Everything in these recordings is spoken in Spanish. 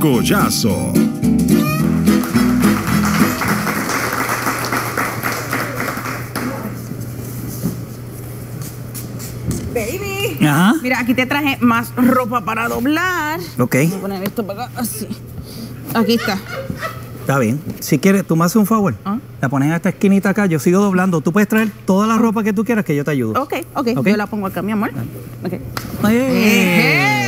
Collazo. Baby. Ajá. Mira, aquí te traje más ropa para doblar. Ok, Voy a poner esto para acá, así. Aquí está. está bien. Si quieres, tú me haces un favor. Ah. La pones en esta esquinita acá, yo sigo doblando. Tú puedes traer toda la ropa que tú quieras que yo te ayudo. Ok, ok. Ok. Yo la pongo acá, mi amor. Ok. ¡Echa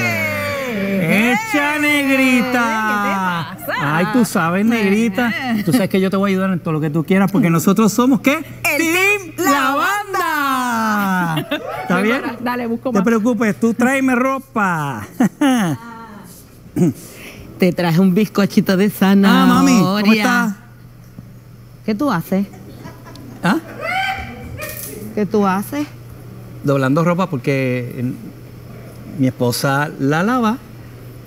negrita! ¿Qué te pasa? Ay, tú sabes, negrita. Tú sabes que yo te voy a ayudar en todo lo que tú quieras porque nosotros somos, ¿qué? El ¡Team La Banda! ¿Está bien? Dale, busco No te más. preocupes, tú tráeme ropa. Te traje un bizcochito de ah, zanahoria. mami, ¿cómo estás? ¿Qué tú haces? ¿Ah? ¿Qué tú haces? Doblando ropa porque eh, mi esposa la lava,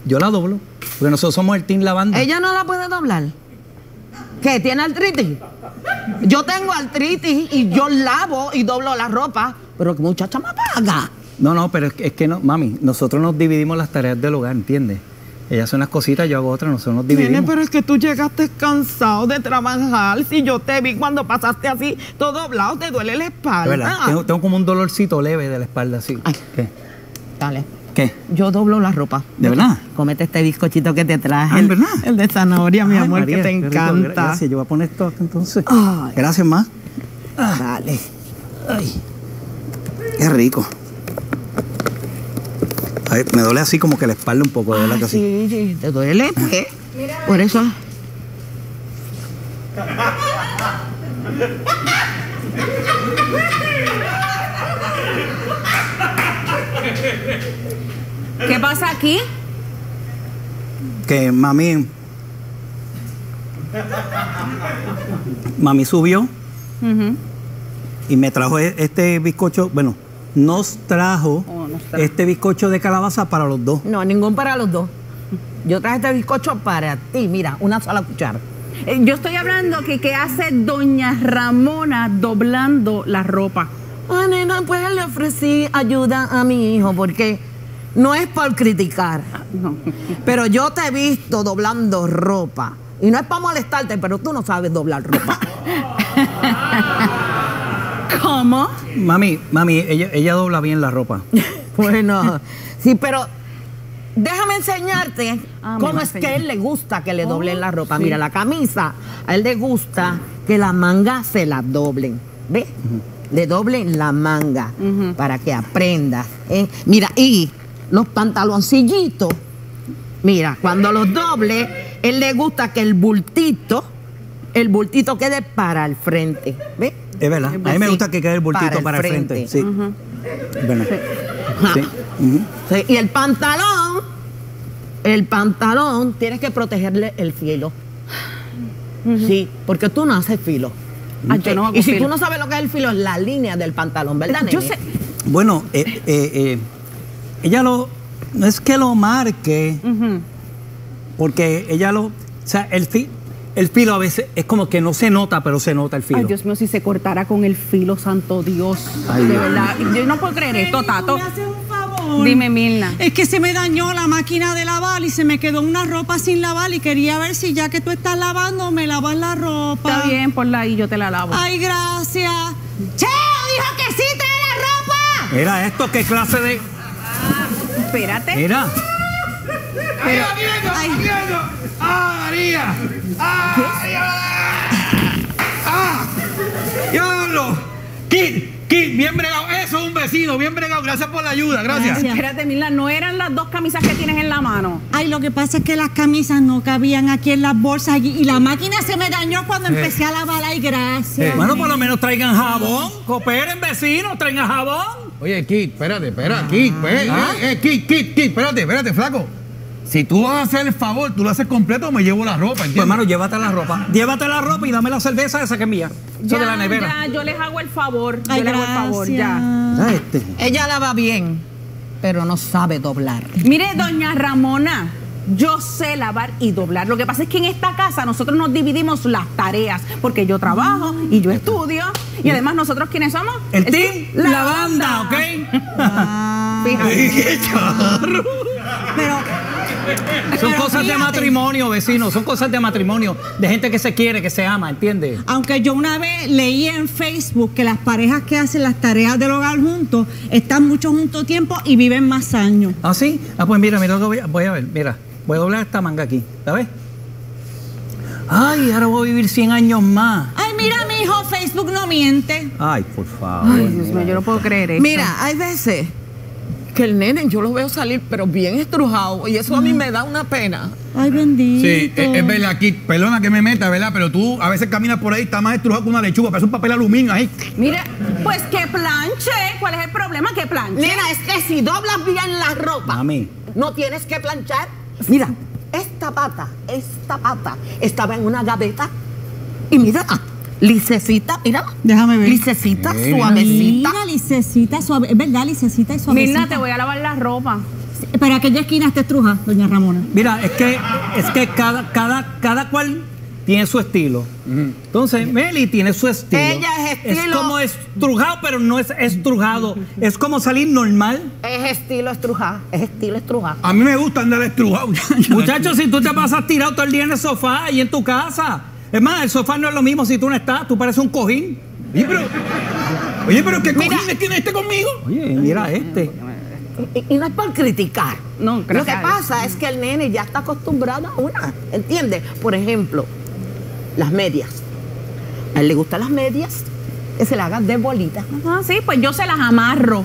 yo la doblo. Porque nosotros somos el Team La Banda. Ella no la puede doblar. ¿Qué? ¿Tiene artritis? Yo tengo artritis y yo lavo y doblo la ropa, pero que muchacha me paga. No, no, pero es que, es que no, mami, nosotros nos dividimos las tareas del hogar, ¿entiendes? Ella hace unas cositas, yo hago otras, nosotros nos dividimos. Nene, pero es que tú llegaste cansado de trabajar. Si yo te vi cuando pasaste así, todo doblado, te duele la De espalda. verdad, tengo, tengo como un dolorcito leve de la espalda, así. Ay. ¿Qué? Dale. ¿Qué? Yo doblo la ropa. ¿De verdad? Comete este bizcochito que te traje. Ah, ¿en el- verdad? El de zanahoria, mi Ay, amor, María, que te qué rico, encanta. Gracias, yo voy a poner esto acá entonces. Ay. Gracias, más. Dale. Ay, qué rico. Ay, me duele así como que la espalda un poco, de verdad que sí. Sí, sí, te duele, pues. Por eso. ¿Qué pasa aquí? Que mami. Mami subió y me trajo e- este bizcocho. Bueno, nos trajo Oh, nos trajo. este bizcocho de calabaza para los dos. No, ningún para los dos. Yo traje este bizcocho para ti. Mira, una sola cuchara. Eh, Yo estoy hablando que qué hace doña Ramona doblando la ropa. Ah, nena, pues le ofrecí ayuda a mi hijo porque no es por criticar. No. Pero yo te he visto doblando ropa. Y no es para molestarte, pero tú no sabes doblar ropa. ¿Cómo? Mami, mami, ella, ella dobla bien la ropa. bueno, sí, pero déjame enseñarte Ah, me cómo es que a él le gusta que le doblen Oh, la ropa. sí. Mira, la camisa, a él le gusta que la manga se la doblen. ¿Ves? Le doblen la manga para que aprendas. ¿eh? Mira, y los pantaloncillitos, mira, cuando los doble, él le gusta que el bultito, el bultito quede para el frente. ¿Ves? Es verdad. A mí me gusta que quede el bultito para, el frente. Sí. Es verdad. Sí. Ujú. Sí, Y el pantalón, el pantalón, tienes que protegerle el filo. Sí, porque tú no haces filo. Ah, yo no hago y si filo. tú no sabes lo que es el filo, es la línea del pantalón, ¿verdad? Yo nene? sé. Bueno, eh, eh, eh, ella lo. No es que lo marque, porque ella lo. O sea, el, fi- el filo a veces es como que no se nota, pero se nota el filo. Ay, Dios mío, si se cortara con el filo, santo Dios. Ay, de Dios verdad. Yo no puedo creer esto, Tato. Dime, Milna. Es que se me dañó la máquina de lavar y se me quedó una ropa sin lavar y quería ver si ya que tú estás lavando me lavas la ropa. Está bien, ponla ahí, yo te la lavo. Ay, gracias. ¡Cheo dijo que sí trae la ropa! Mira esto, qué clase de. Espérate. Mira. ¡Ahí va viendo! ¡Ahí viendo! ¡Ah, María! ¡Ah! ¡Ah! ¡Diablo! ¡Kit! ¡Kit! Bien bregado. Eso es un vecino. Bien bregado. Gracias por la ayuda. Gracias. Espérate, Milna, no eran las dos camisas que tienes en la mano. Ay, lo que pasa es que las camisas no cabían aquí en las bolsas y, y la máquina se me dañó cuando empecé a lavar. Ay, gracias. Bueno, por lo menos traigan jabón. Cooperen, vecinos, traigan jabón. Oye, Kit, espérate, espérate, Kit. Eh, eh, eh, Kit, Kit, Kit, espérate, espérate, flaco. Si tú vas a hacer el favor, tú lo haces completo, me llevo la ropa, Pues, ¿entiendes? hermano, llévate la ropa. Llévate la ropa y dame la cerveza esa que es mía. Eso de la nevera. ya, yo les hago el favor. Ay, yo les hago el favor, ya. Este. Ella lava bien, pero no sabe doblar. Mire, doña Ramona, yo sé lavar y doblar. Lo que pasa es que en esta casa nosotros nos dividimos las tareas, porque yo trabajo y yo estudio. Y además, ¿nosotros quiénes somos? El team, la banda, ¿ok? Fíjate. Son cosas de matrimonio, vecinos, son cosas de matrimonio, de gente que se quiere, que se ama, ¿entiendes? Aunque yo una vez leí en Facebook que las parejas que hacen las tareas del hogar juntos están mucho juntos tiempo y viven más años. ¿Ah, sí? Ah, pues mira, mira, lo que voy a, voy a ver, mira, voy a doblar esta manga aquí, ¿la ves? Ay, ahora voy a vivir 100 años más. Ay, mira, mi hijo, Facebook no miente. Ay, por favor. Ay, Dios mío, yo no puedo creer esto. Mira, hay veces que el nene yo lo veo salir, pero bien estrujado, y eso a mí me da una pena. Ay, bendito. Sí, es, es verdad, Kit, perdona que me meta, ¿verdad? Pero tú a veces caminas por ahí, está más estrujado que una lechuga, parece un papel aluminio ahí. Mira, pues que planche. ¿Cuál es el problema? Que planche. Nena, es que si doblas bien la ropa, Mami. no tienes que planchar. Mira, esta pata, esta pata estaba en una gaveta y mira, licecita, mira. Déjame ver. Licecita, Mira. suavecita. Mira, licecita, suave. Es verdad, licecita y suavecita. Mirna, te voy a lavar la ropa. Pero aquella esquina está estruja, doña Ramona. Mira, es que, es que cada, cada, cada cual tiene su estilo. Entonces, Meli tiene su estilo. Ella es Es estilo- como estrujado, pero no es estrujado. Es como salir normal. Es estilo estrujado, es estilo estrujado. A mí me gusta andar estrujado. Muchachos, si tú te pasas tirado todo el día en el sofá y en tu casa. Es más, el sofá no es lo mismo si tú no estás, tú pareces un cojín. Oye, pero, oye, pero ¿qué Mira. cojines tiene este conmigo? Oye, mira este. Y, y no es por criticar. No, Lo que gracias a Dios. pasa es que el nene ya está acostumbrado a una, ¿entiendes? Por ejemplo, las medias. A él le gustan las medias que se le hagan de bolita. Ah, sí, pues yo se las amarro.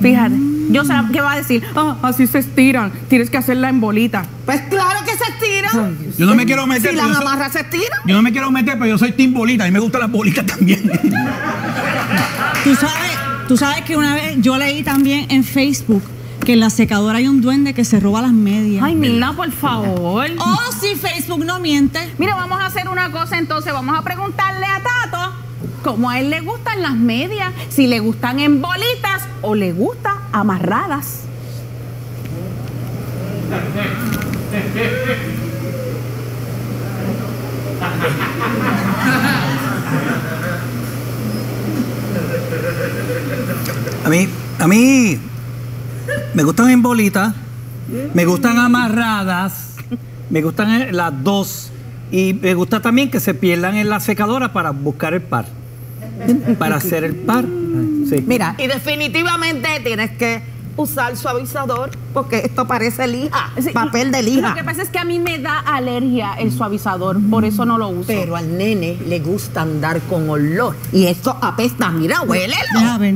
Fíjate. Yo la- ¿Qué va a decir? Ah, así se estiran. Tienes que hacerla en bolita. Pues claro que se estiran. Yo no me quiero meter. Si las soy- amarras se estiran. Yo no me quiero meter, pero yo soy Team Bolita. A mí me gustan las bolitas también. Tú sabes, tú sabes que una vez yo leí también en Facebook que en la secadora hay un duende que se roba las medias. Ay, Mirna, por favor. Oh, sí, Facebook no miente. Mira, vamos a hacer una cosa entonces. Vamos a preguntarle a Tato cómo a él le gustan las medias. Si le gustan en bolitas o le gustan amarradas. A mí, a mí me gustan en bolitas, me gustan amarradas, me gustan las dos y me gusta también que se pierdan en la secadora para buscar el par, para hacer el par. Sí. Mira, y definitivamente tienes que usar suavizador porque esto parece lija, Sí, papel de Lo lija. que pasa es que a mí me da alergia el suavizador, por eso no lo uso. Pero al nene le gusta andar con olor. Y esto apesta, mira, huélelo. Deja ver.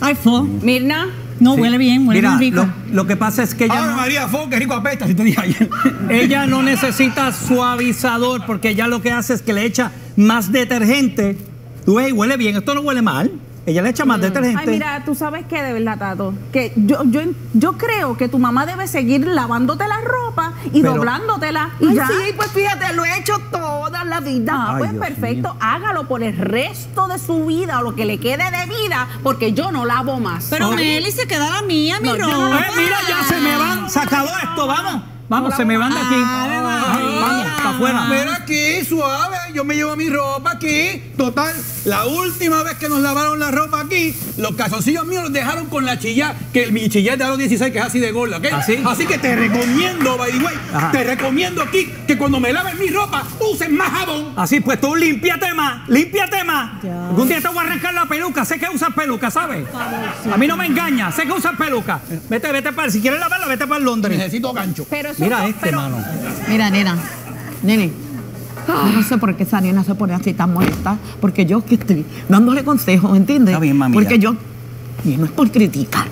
Ay. Fo. Mirna, No, Sí. huele bien, huele Mira, bien rico. Lo, lo que pasa es que ella Ahora no, María Fo, qué rico apesta, si te dije ayer. ella no necesita suavizador porque ella lo que hace es que le echa más detergente. Tú ves, huele bien, esto no huele mal. Ella le echa más detergente. ay, mira, tú sabes que de verdad, Tato, que yo, yo, yo creo que tu mamá debe seguir lavándote la ropa y Pero- doblándotela y Ay, ya. sí, pues fíjate, lo he hecho toda la vida. Ah, pues Dios perfecto, hágalo por el resto de su vida o lo que le quede de vida, porque yo no lavo más. Pero. Meli se queda la mía, mi No, ropa. no Eh, mira, ya se me van. Sacado esto, vamos. Vamos, se me van de aquí. Para afuera. Mira aquí, suave, yo me llevo mi ropa aquí. Total, la última vez que nos lavaron la ropa aquí, los calzoncillos míos los dejaron con la chilla, que mi chilla es de a los 16, que es así de gorda, ¿ok? ¿Ah, sí? Así que te recomiendo, by the way, Ajá. te recomiendo aquí que cuando me laves mi ropa, usen más jabón. Así pues tú límpiate más, límpiate más. Algún día te voy a arrancar la peluca, sé que usas peluca, ¿sabes? A mí no me engaña, sé que usas peluca. Vete, vete para, si quieres lavarla, vete para Londres. Necesito gancho. Pero eso Mira no- este, pero- mano. Mira, nena, nene. Yo no sé por qué esa nena se pone así tan molesta, porque yo que estoy dándole consejos, ¿entiendes? Está bien, mami, Porque yo, y no es por criticar.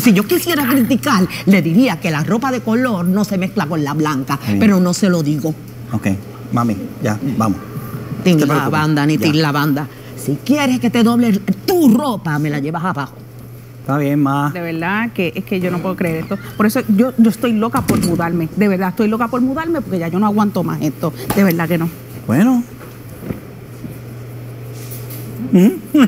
Si yo quisiera criticar, le diría que la ropa de color no se mezcla con la blanca, pero no se lo digo. Ok, mami, ya, vamos. Tin la banda, ni tin la banda. Si quieres que te doble tu ropa, me la llevas abajo. Está bien, ma. De verdad que es que yo no puedo creer esto. Por eso yo, yo estoy loca por mudarme. De verdad, estoy loca por mudarme porque ya yo no aguanto más esto. De verdad que no. Bueno. ¿Mm?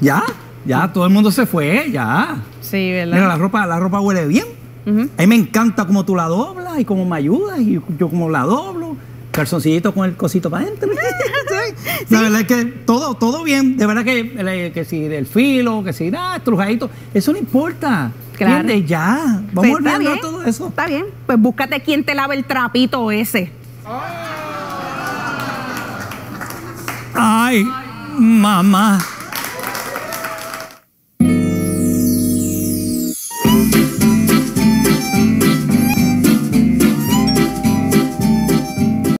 ya, ya, todo el mundo se fue, ya. Sí, ¿verdad? Mira, la ropa, la ropa huele bien. Ujú. A mí me encanta cómo tú la doblas y cómo me ayudas y yo como la doblo. Calzoncillito con el cosito para adentro. La verdad es que todo, todo bien. De verdad que, eh, que si del filo, que si nada, estrujadito, eso no importa. Claro. ¿Entiendes? Ya. Pues Vamos olvidando bien, todo eso. Está bien. Pues búscate quien te lave el trapito ese. Ay, mamá.